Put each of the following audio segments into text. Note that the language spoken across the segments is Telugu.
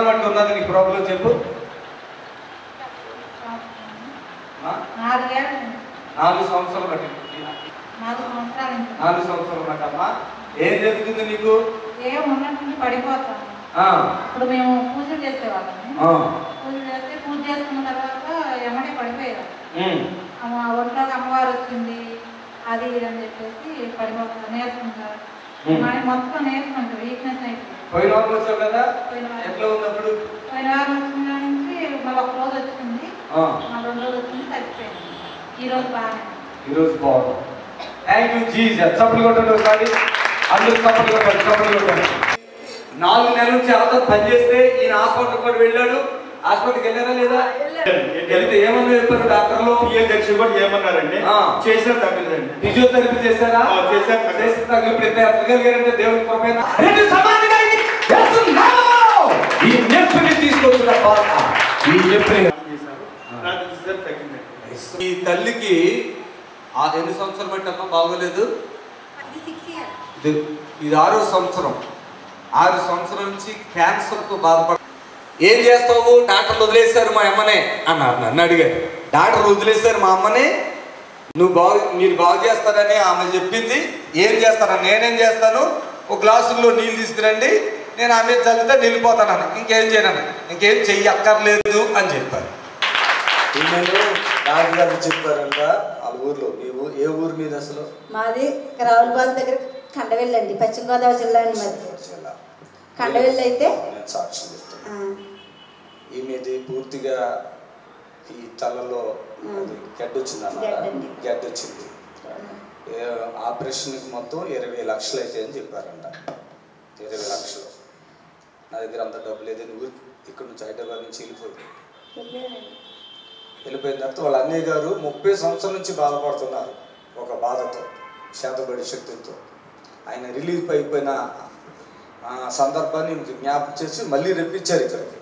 ఎన్నాళ్ళు బట్టి ఉన్నది నీకు ప్రాబ్లం చెప్పు. నాలుగు సంవత్సరాలు బట్టి నాలుగు సంవత్సరాల నుంచి నాలుగు సంవత్సరాలు బట్టి అమ్మా ఏం జరుగుతుంది నీకు? ఆ, ఇప్పుడు మేము పూజలు చేసేవాళ్ళని ఆ, పూజ చేస్తే పూజ చేసుకున్న తర్వాత ఎమ్మడే పడిపోయారు ఒంట్లోకి అమ్మవారు వచ్చింది అది అని చెప్పేసి పడిపోతారు నేర్చుకుంటారు. మొత్తం నేర్చుకుంటారు వీక్నెస్ అయిపోయింది పోయిన వారం వచ్చావు కదా. ఎట్లా ఉన్నప్పుడు పోయిన వారం వచ్చిన కాడ నుంచి మళ్ళీ ఒక రోజు వచ్చింది. ఆ, మళ్ళీ రెండు రోజులు వచ్చింది తగ్గిపోయింది ఈ రోజు బాగానే. ఉంది. ఈరోజు బాగుంది. థ్యాంక్ యూ జీసస్ చప్పట్లు కొట్టండి ఒకసారి. అందరూ చప్పట్లు కొట్టండి చప్పట్లు కొట్టండి. నాలుగు నెలల నుంచి ఎవరితో పనిచేస్తే ఈయన హాస్పిటల్ కూడా వెళ్ళాడు. హాస్పిటల్కి వెళ్ళారా లేదా? వెళ్తే ఏమన్నా చెప్పారు డాక్టర్లు? దక్షిణ కూడా ఏమన్నారండి. చేసిన తగ్గదండి ఫిజియోథెరపీ చేశారా? ఆ, చేశాం. చేసిన తగ్గ ఇప్పుడు ఎత్తగలిగారంటే దేవుని కృపైన? ఈ నొప్పిని తీసుకొచ్చిన ఈ నొప్పిని చేశారు తల్లికి ఆ ఎన్ని సంవత్సరాలు బట్టి అమ్మ? బాగోలేదు? ఇది ఇది ఆరో సంవత్సరం. ఆరు సంవత్సరాల నుంచి క్యాన్సర్తో బాధపడ ఏం చేస్తావు? డాక్టర్లు వదిలేశారు మా అమ్మనే అన్నారు నన్ను అడిగారు. డాక్టర్లు వదిలేశారు మా అమ్మని? నువ్వు బాగు మీరు బాగు చేస్తారని ఆమె చెప్పింది. ఏం చేస్తాను నేనేం చేస్తాను? ఒక గ్లాసుల్లో నీళ్ళు తీసుకురండి. నేను ఆమె చల్లితే నిలిపోతాను ఇంకేం చేయను ఇంకేం చెయ్యి అక్కర్లేదు అని చెప్పారు. ఈమెను రాజుగారు చెప్పారంట వాళ్ళ ఊర్లో. ఏ ఊరు మీద అసలు? మాది రావులబాద్ దగ్గర కండవెల్లి అండి. పశ్చిమ గోదావరి జిల్లా అండి మాది. జిల్లా. కండవెల్లి అయితే నేను సాక్షి ఈమెది పూర్తిగా ఈ తలలో గడ్డ వచ్చింది అన్నమాట. గడ్డ వచ్చింది ఆపరేషన్కి మొత్తం ఇరవై లక్షలు అయితే అని చెప్పారంట. ఇరవై లక్షలు. నా దగ్గర అంత డబ్బు లేదని ఊరికి ఇక్కడ నుంచి హైదరాబాద్ నుంచి వెళ్ళిపోయింది వెళ్ళిపోయిన తర్వాత వాళ్ళ అన్నయ్య గారు ముప్పై సంవత్సరాల నుంచి బాధపడుతున్నారు. ఒక బాధతో శాతబడి శక్తులతో ఆయన రిలీఫ్ అయిపోయిన సందర్భాన్ని జ్ఞాపకం చేసి మళ్ళీ రెప్పించారు ఇక్కడికి.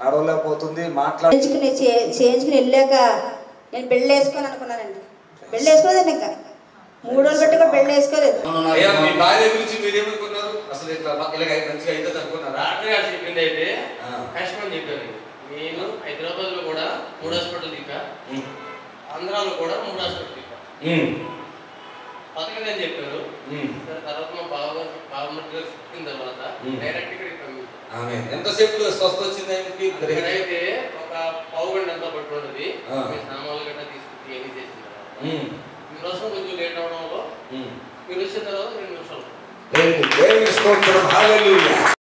నడవలేకపోతుంది మాట్లాడ చేయించుకుని వెళ్ళాక నేను పెళ్ళి వేసుకోని అనుకున్నానండి. పెళ్ళి వేసుకోలేదండి ఇంకా. మూడు రోజులు పెట్టి కూడా పెళ్ళి వేసుకోలేదు. మీ భార్య గురించి మీరేమనుకున్నారు అసలు ఇట్లా ఇలాగ మంచిగా అయితే అనుకున్నారా డాక్టర్ గారు చెప్పింది అయితే. కష్టం అని చెప్పారు. నేను హైదరాబాద్లో కూడా మూడు హాస్పిటల్ ఉమ్. ఆంధ్రాలో కూడా మూడు హాస్పిటల్. బతకదని చెప్పారు. తర్వాత మా ఆమె ఎంతసేపు స్వస్థ వచ్చింది ఆయనకి? ఇక్కడైతే ఒక పావు గంట అంతా పట్టుకున్నది ఆ. మీ సామాన్లు గట్రా తీసుకుంటే ఎన్ని చేసిన తర్వాత ఉమ్. మీకోసం కొంచెం లేట్ అవడంలో ఉమ్. మీరు వచ్చిన తర్వాత రెండు నిమిషాలు.